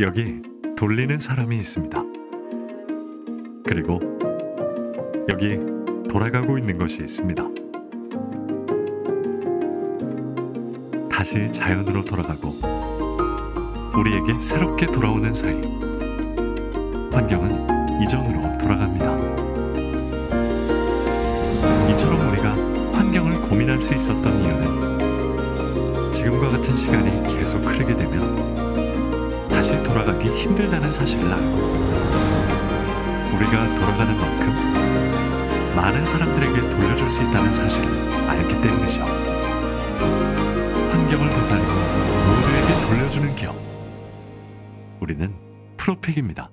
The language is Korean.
여기 돌리는 사람이 있습니다. 그리고 여기 돌아가고 있는 것이 있습니다. 다시 자연으로 돌아가고 우리에게 새롭게 돌아오는 사이 환경은 이전으로 돌아갑니다. 이처럼 우리가 환경을 고민할 수 있었던 이유는 지금과 같은 시간이 계속 흐르게 되면 다시 돌아가기 힘들다는 사실을 알고 우리가 돌아가는 만큼 많은 사람들에게 돌려줄 수 있다는 사실을 알기 때문이죠. 환경을 되살리고 모두에게 돌려주는 기업. 우리는 프로팩입니다.